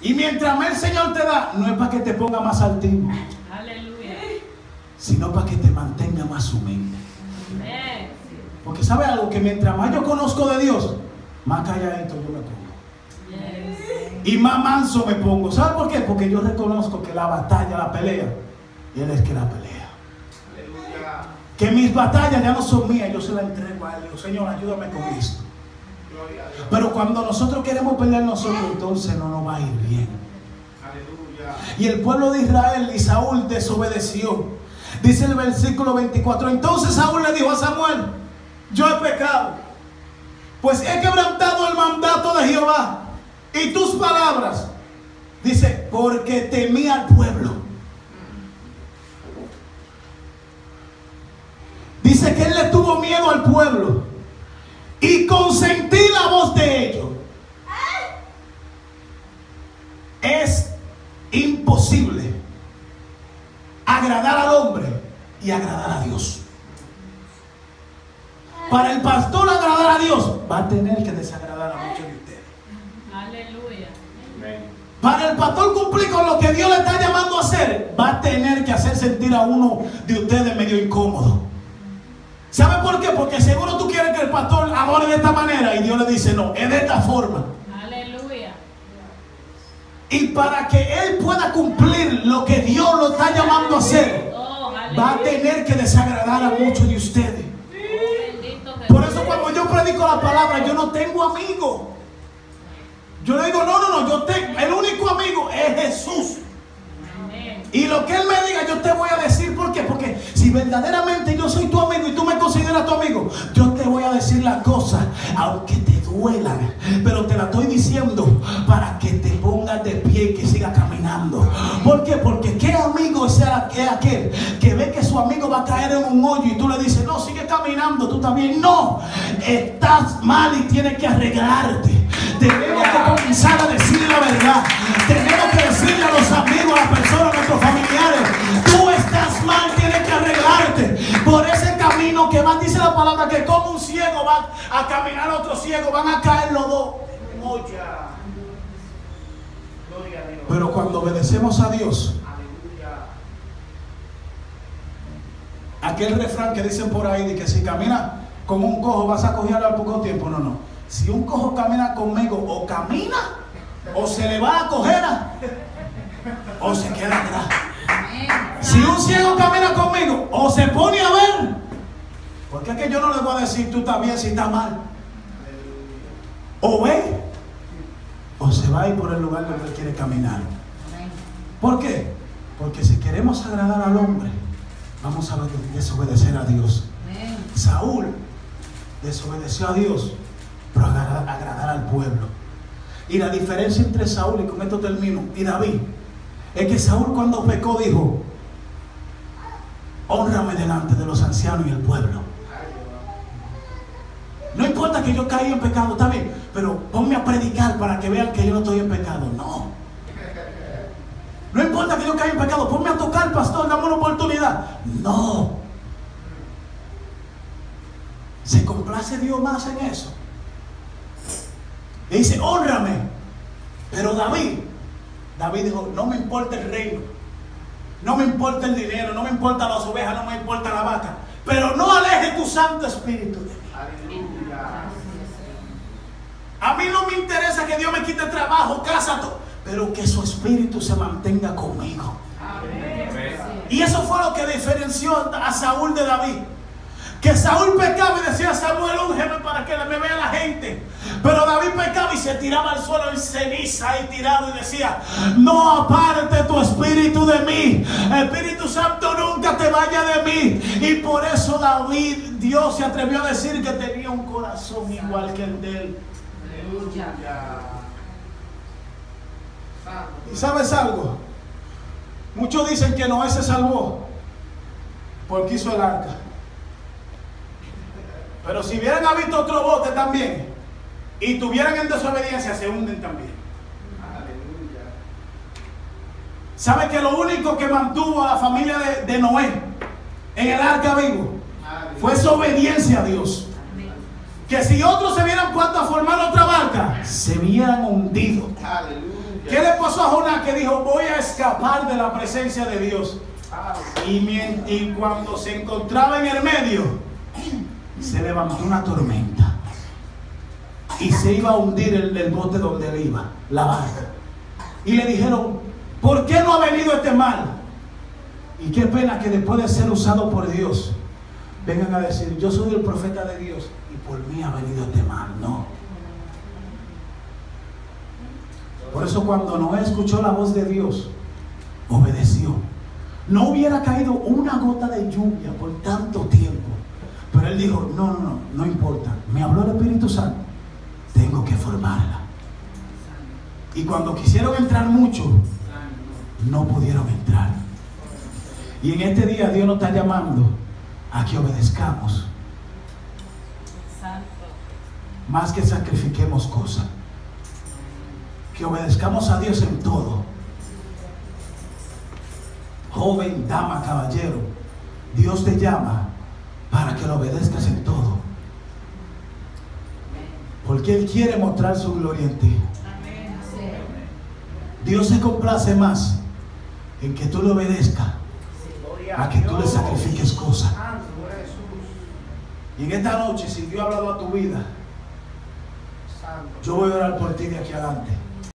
Y mientras más el Señor te da, no es para que te ponga más altivo, Aleluya. sino para que te mantenga más humilde. Porque sabe algo que mientras más yo conozco de Dios, más calladito yo me pongo. Y más manso me pongo. ¿Sabe por qué? Porque yo reconozco que la batalla, la pelea, Él es que la pelea. Que mis batallas ya no son mías, yo se las entrego a Él. Digo, Señor, ayúdame con esto. Pero cuando nosotros queremos pelear nosotros, entonces no nos va a ir bien. Y el pueblo de Israel y Saúl desobedeció. Dice el versículo 24. Entonces Saúl le dijo a Samuel, yo he pecado, pues he quebrantado el mandato de Jehová y tus palabras. Dice, porque temí al pueblo. Dice que él le tuvo miedo al pueblo y consentí la voz de ellos. Es imposible agradar al hombre y agradar a Dios. Para el pastor agradar a Dios va a tener que desagradar a muchos de ustedes. Aleluya. Para el pastor cumplir con lo que Dios le está llamando a hacer, va a tener que hacer sentir a uno de ustedes medio incómodo. ¿Sabe por qué? Porque seguro tú quieres que el pastor adore de esta manera y Dios le dice, no, es de esta forma. Y para que él pueda cumplir lo que Dios lo está llamando a hacer, va a tener que desagradar a muchos de ustedes. Por eso cuando yo predico la palabra, yo no tengo amigos. Yo le digo, no, no, no, yo tengo, el único amigo es Jesús. Y lo que Él me diga, yo te voy a decir por qué. Porque si verdaderamente yo soy tu amigo y tú me consideras tu amigo, yo te voy a decir las cosas, aunque te duelan. Pero te la estoy diciendo para que te de pie y que sigas caminando. ¿Por qué? Porque qué amigo es aquel que ve que su amigo va a caer en un hoyo y tú le dices, no, sigue caminando, tú bien. No, estás mal y tienes que arreglarte. Tenemos que comenzar a decir la verdad. Tenemos que decirle a los amigos, a las personas, a nuestros familiares, tú estás mal, tienes que arreglarte. Por ese camino que va, dice la palabra, que como un ciego va a caminar otro ciego, van a caer los dos. Pero cuando obedecemos a Dios, aquel refrán que dicen por ahí de que si camina como un cojo vas a cogerlo al poco tiempo, no, no. Si un cojo camina conmigo, o camina, o se le va a coger, o se queda atrás. Si un ciego camina conmigo, o se pone a ver, porque es que yo no le voy a decir tú estás bien si está mal. O ve, se va a ir por el lugar donde quiere caminar. ¿Por qué? Porque si queremos agradar al hombre, vamos a desobedecer a Dios. Saúl desobedeció a Dios para agradar, agradar al pueblo. Y la diferencia entre Saúl, y con esto termino, y David, es que Saúl cuando pecó dijo, honrame delante de los ancianos y el pueblo. No importa que yo caí en pecado, está bien, pero ponme a predicar para que vean que yo no estoy en pecado. No. No importa que yo caiga en pecado, ponme a tocar, pastor, dame una oportunidad. No. ¿Se complace Dios más en eso? Le dice, honrame. Pero David, David dijo, no me importa el reino, no me importa el dinero, no me importa las ovejas, no me importa la vaca, pero no aleje tu Santo Espíritu de mí. A mí no me interesa que Dios me quite trabajo, casa, todo, pero que su espíritu se mantenga conmigo. Y eso fue lo que diferenció a Saúl de David. Que Saúl pecaba y decía, Samuel, úngeme para que me vea la gente. Pero David pecaba y se tiraba al suelo en ceniza y tirado y decía, no aparte tu espíritu de mí. Espíritu Santo nunca te vaya de mí. Y por eso David, Dios se atrevió a decir que tenía un corazón igual que el de él. ¿Y sabes algo? Muchos dicen que Noé se salvó porque hizo el arca. Pero si hubieran habido otro bote también y tuvieran en desobediencia, se hunden también. ¿Sabe que lo único que mantuvo a la familia de, de Noé en el arca vivo fue su obediencia a Dios? Que si otros se hubieran puesto a formar otra barca, se vieran hundidos. ¿Qué Aleluya. le pasó a Jonás que dijo, voy a escapar de la presencia de Dios? Y, mien- y cuando se encontraba en el medio, se levantó una tormenta. Y se iba a hundir el, bote donde él iba, la barca. Y le dijeron, ¿por qué no ha venido este mal? Y qué pena que después de ser usado por Dios, vengan a decir, yo soy el profeta de Dios y por mí ha venido este mal. No. Por eso cuando Noé escuchó la voz de Dios, obedeció. No hubiera caído una gota de lluvia por tanto. Él dijo, no, no, no, no importa. Me habló el Espíritu Santo. Tengo que formarla. Y cuando quisieron entrar mucho, no pudieron entrar. Y en este día Dios nos está llamando a que obedezcamos, más que sacrifiquemos cosas. Que obedezcamos a Dios en todo. Joven, dama, caballero, Dios te llama para que lo obedezcas en todo. Porque Él quiere mostrar su gloria en ti. Dios se complace más en que tú le obedezcas a que tú le sacrifiques cosas. Y en esta noche, si Dios ha hablado a tu vida, yo voy a orar por ti de aquí adelante.